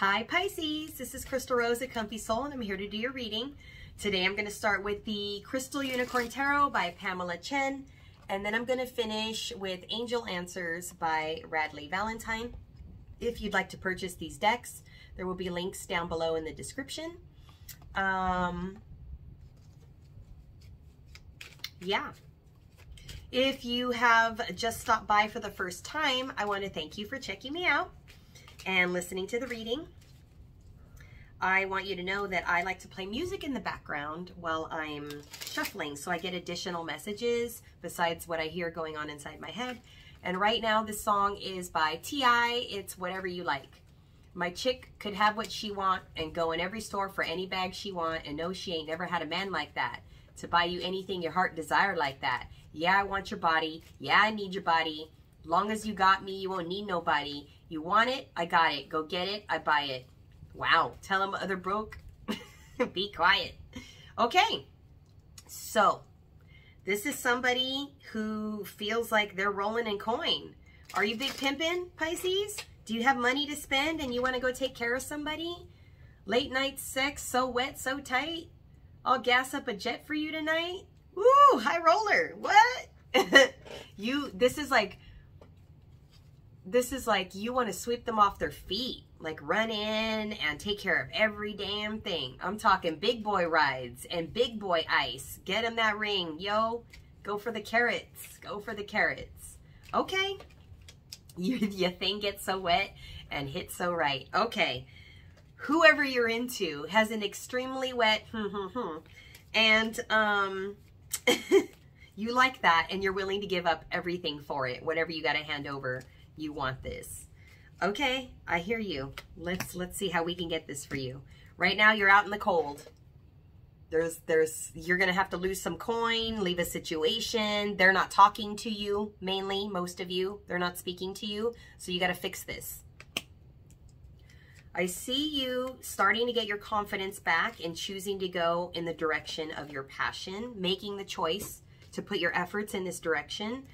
Hi Pisces, this is Crystal Rose at Comfy Soul and I'm here to do your reading. Today I'm going to start with the Crystal Unicorn Tarot by Pamela Chen and then I'm going to finish with Angel Answers by Radleigh Valentine. If you'd like to purchase these decks, there will be links down below in the description. Um, yeah. If you have just stopped by for the first time, I want to thank you for checking me out and listening to the reading. I want you to know that I like to play music in the background while I'm shuffling so I get additional messages besides what I hear going on inside my head. And right now this song is by T.I. It's Whatever You Like. My chick could have what she want and go in every store for any bag she want and no she ain't never had a man like that to buy you anything your heart desire like that. Yeah, I want your body. Yeah, I need your body. Long as you got me, you won't need nobody. You want it? I got it. Go get it. I buy it. Wow. Tell them other broke. Be quiet. Okay. So, this is somebody who feels like they're rolling in coin. Are you big pimping, Pisces? Do you have money to spend and you want to go take care of somebody? Late night sex, so wet, so tight? I'll gas up a jet for you tonight? Woo, high roller. What? you, this is like this is like you want to sweep them off their feet, like run in and take care of every damn thing. I'm talking big boy rides and big boy ice. Get him that ring, yo. Go for the carats. Go for the carats. Okay. You, your thing gets so wet and hits so right. Okay. Whoever you're into has an extremely wet hmm, hmm, hmm. and um you like that and you're willing to give up everything for it, whatever you got to hand over you want this. Okay, I hear you. Let's let's see how we can get this for you. Right now you're out in the cold. There's there's you're going to have to lose some coin, leave a situation. They're not talking to you mainly, most of you. They're not speaking to you. So you got to fix this. I see you starting to get your confidence back and choosing to go in the direction of your passion, making the choice to put your efforts in this direction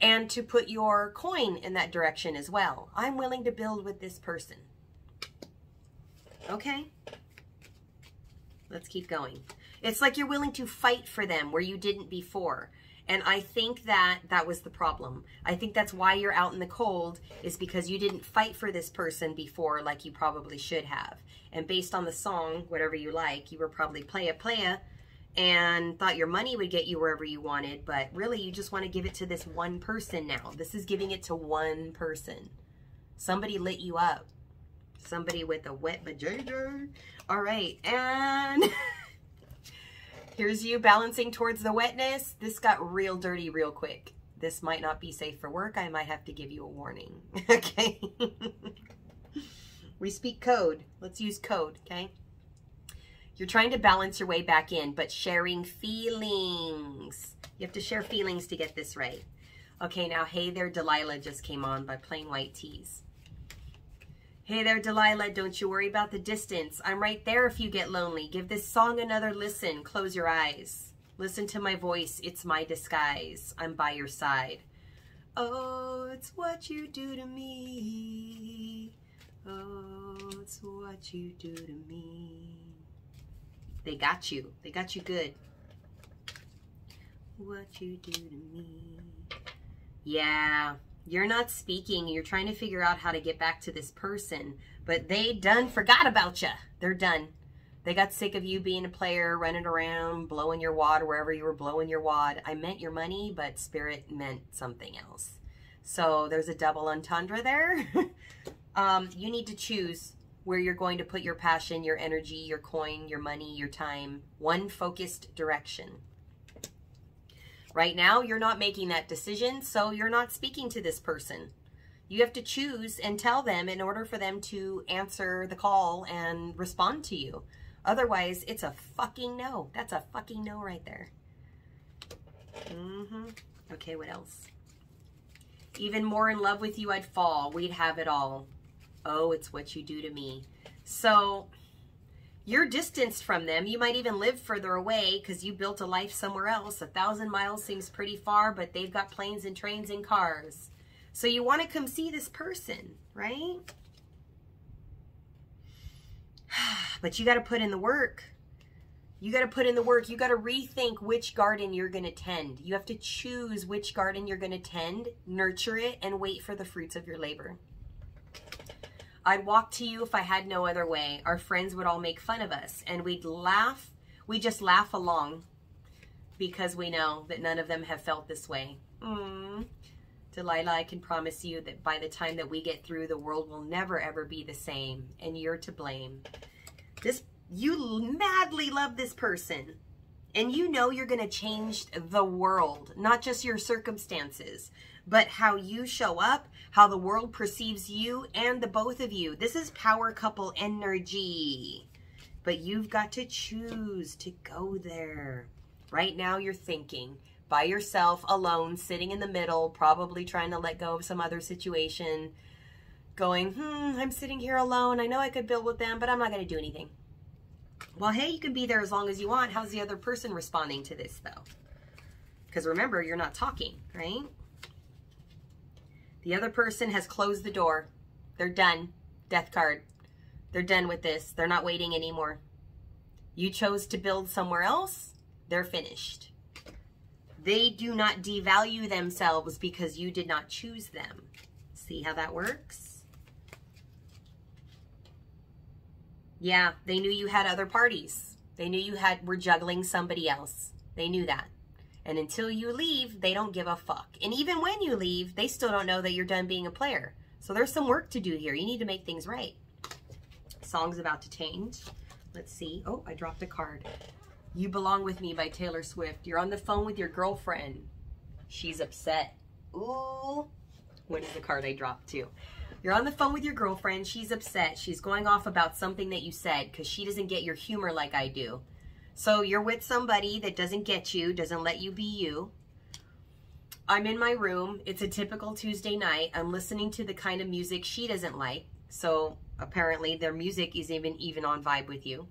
and to put your coin in that direction as well. I'm willing to build with this person. Okay? Let's keep going. It's like you're willing to fight for them where you didn't before. And I think that that was the problem. I think that's why you're out in the cold is because you didn't fight for this person before like you probably should have. And based on the song, whatever you like, you were probably playa playa and thought your money would get you wherever you wanted, but really you just want to give it to this one person now. This is giving it to one person. Somebody lit you up. Somebody with a wet vajayjay. All right, and here's you balancing towards the wetness. This got real dirty real quick. This might not be safe for work. I might have to give you a warning, okay? we speak code. Let's use code, okay? You're trying to balance your way back in, but sharing feelings. You have to share feelings to get this right. Okay, now, Hey There, Delilah just came on by Plain White T's. Hey there, Delilah, don't you worry about the distance. I'm right there if you get lonely. Give this song another listen. Close your eyes. Listen to my voice. It's my disguise. I'm by your side. Oh, it's what you do to me. Oh, it's what you do to me. They got you. They got you good. What you do to me. Yeah, you're not speaking. You're trying to figure out how to get back to this person. But they done forgot about you. They're done. They got sick of you being a player, running around, blowing your wad wherever you were blowing your wad. I meant your money, but spirit meant something else. So there's a double entendre there. um, you need to choose where you're going to put your passion, your energy, your coin, your money, your time, one focused direction. Right now, you're not making that decision, so you're not speaking to this person. You have to choose and tell them in order for them to answer the call and respond to you. Otherwise, it's a fucking no. That's a fucking no right there. Mm-hmm. Okay, what else? Even more in love with you, I'd fall. We'd have it all. Oh, it's what you do to me. So you're distanced from them. You might even live further away because you built a life somewhere else. A thousand miles seems pretty far, but they've got planes and trains and cars. So you want to come see this person, right? But you got to put in the work. You got to put in the work. You got to rethink which garden you're going to tend. You have to choose which garden you're going to tend, nurture it, and wait for the fruits of your labor. I'd walk to you if I had no other way. Our friends would all make fun of us, and we'd laugh. We just laugh along because we know that none of them have felt this way. Mm. Delilah, I can promise you that by the time that we get through, the world will never ever be the same, and you're to blame. This you madly love this person, and you know you're going to change the world, not just your circumstances, but how you show up, how the world perceives you and the both of you. This is power couple energy. But you've got to choose to go there. Right now you're thinking by yourself, alone, sitting in the middle, probably trying to let go of some other situation, going, hmm, I'm sitting here alone. I know I could build with them, but I'm not going to do anything. Well, hey, you can be there as long as you want. How's the other person responding to this, though? Because remember, you're not talking, right? The other person has closed the door. They're done. Death card. They're done with this. They're not waiting anymore. You chose to build somewhere else. They're finished. They do not devalue themselves because you did not choose them. See how that works? Yeah, they knew you had other parties. They knew you had were juggling somebody else. They knew that. And until you leave, they don't give a fuck. And even when you leave, they still don't know that you're done being a player. So there's some work to do here. You need to make things right. Song's about to change. Let's see. Oh, I dropped a card. You Belong With Me by Taylor Swift. You're on the phone with your girlfriend. She's upset. Ooh. What is the card I dropped to? You're on the phone with your girlfriend. She's upset. She's going off about something that you said because she doesn't get your humor like I do. So you're with somebody that doesn't get you, doesn't let you be you. I'm in my room. It's a typical Tuesday night. I'm listening to the kind of music she doesn't like. So apparently their music is even even on vibe with you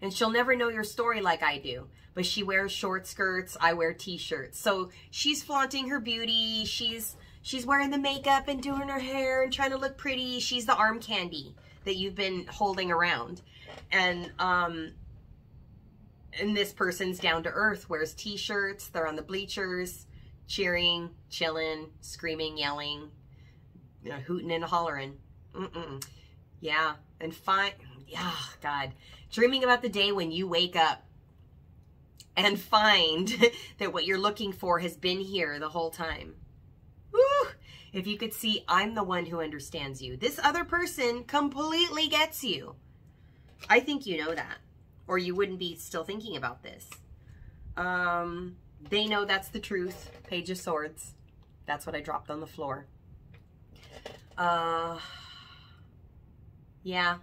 and she'll never know your story like I do. But she wears short skirts, I wear t-shirts. So she's flaunting her beauty, she's she's wearing the makeup and doing her hair and trying to look pretty. She's the arm candy that you've been holding around. And um and this person's down to earth, wears t-shirts, they're on the bleachers, cheering, chilling, screaming, yelling, you know, hooting and hollering. Mm-mm. Yeah, and fine. Yeah, God dreaming about the day when you wake up and find that what you're looking for has been here the whole time. Woo! If you could see, I'm the one who understands you. This other person completely gets you. I think you know that, or you wouldn't be still thinking about this. Um, they know that's the truth. Page of Swords. That's what I dropped on the floor. Uh, yeah,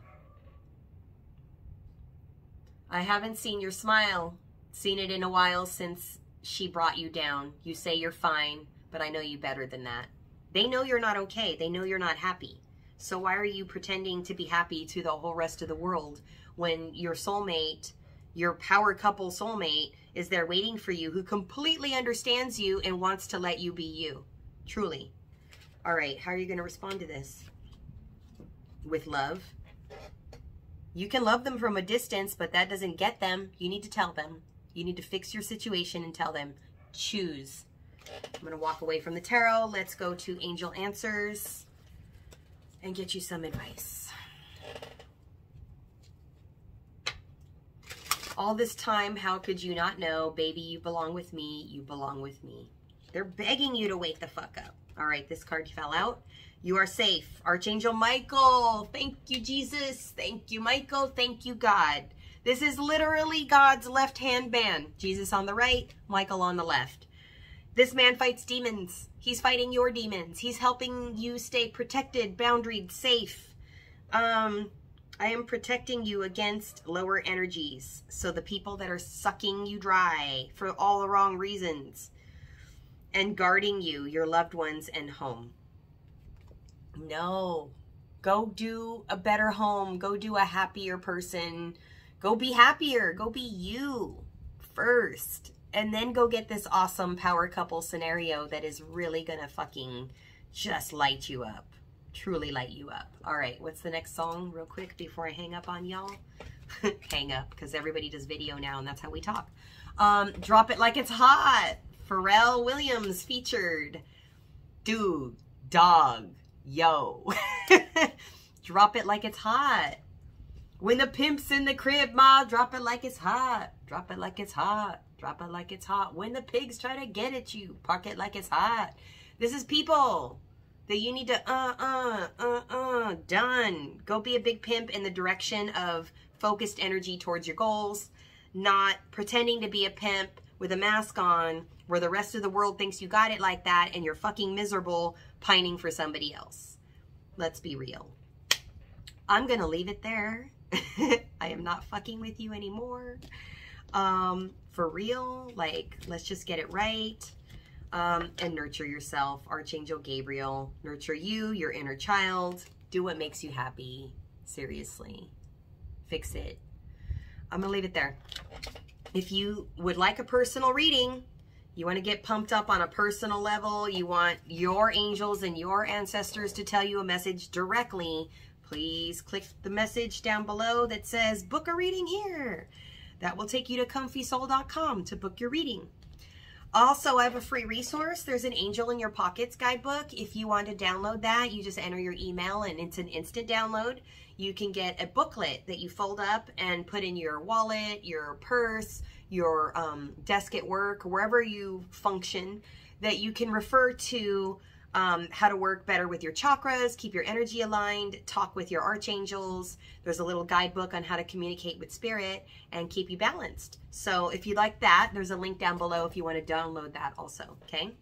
I haven't seen your smile, seen it in a while since she brought you down. You say you're fine, but I know you better than that. They know you're not okay. They know you're not happy. So why are you pretending to be happy to the whole rest of the world when your soulmate, your power couple soulmate, is there waiting for you who completely understands you and wants to let you be you? Truly. All right, how are you going to respond to this? With love you can love them from a distance, but that doesn't get them. You need to tell them. You need to fix your situation and tell them, choose. I'm going to walk away from the tarot. Let's go to Angel Answers and get you some advice. All this time, how could you not know? Baby, you belong with me. You belong with me. They're begging you to wake the fuck up. All right, this card fell out. You are safe. Archangel Michael, thank you, Jesus. Thank you, Michael. Thank you, God. This is literally God's left-hand man. Jesus on the right, Michael on the left. This man fights demons. He's fighting your demons. He's helping you stay protected, boundaried, safe. Um, I am protecting you against lower energies. So the people that are sucking you dry for all the wrong reasons. And guarding you, your loved ones, and home. No. Go do a better home. Go do a happier person. Go be happier. Go be you first. And then go get this awesome power couple scenario that is really going to fucking just light you up. Truly light you up. All right, what's the next song real quick before I hang up on y'all? hang up because everybody does video now and that's how we talk. Um, Drop It Like It's Hot. Pharrell Williams featured. Dude, dog, yo. drop it like it's hot. When the pimp's in the crib, ma, drop it like it's hot. Drop it like it's hot. Drop it like it's hot. When the pigs try to get at you, park it like it's hot. This is people that you need to, uh, uh, uh, uh, done. Go be a big pimp in the direction of focused energy towards your goals, not pretending to be a pimp with a mask on where the rest of the world thinks you got it like that and you're fucking miserable pining for somebody else. Let's be real. I'm going to leave it there. I am not fucking with you anymore. Um, for real, like, let's just get it right. Um, and nurture yourself. Archangel Gabriel, nurture you, your inner child. Do what makes you happy. Seriously. Fix it. I'm going to leave it there. If you would like a personal reading, you want to get pumped up on a personal level, you want your angels and your ancestors to tell you a message directly, please click the message down below that says book a reading here. That will take you to comfysoul.com to book your reading. Also, I have a free resource. There's an Angel in Your Pockets guidebook. If you want to download that, you just enter your email and it's an instant download. You can get a booklet that you fold up and put in your wallet, your purse, your um, desk at work, wherever you function, that you can refer to um, how to work better with your chakras, keep your energy aligned, talk with your archangels. There's a little guidebook on how to communicate with spirit and keep you balanced. So if you like that, there's a link down below if you want to download that also, okay?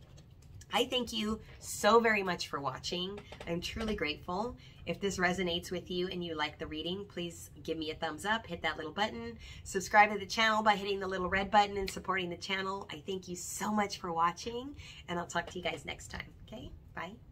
I thank you so very much for watching. I'm truly grateful. If this resonates with you and you like the reading, please give me a thumbs up, hit that little button, subscribe to the channel by hitting the little red button and supporting the channel. I thank you so much for watching, and I'll talk to you guys next time, okay? Bye.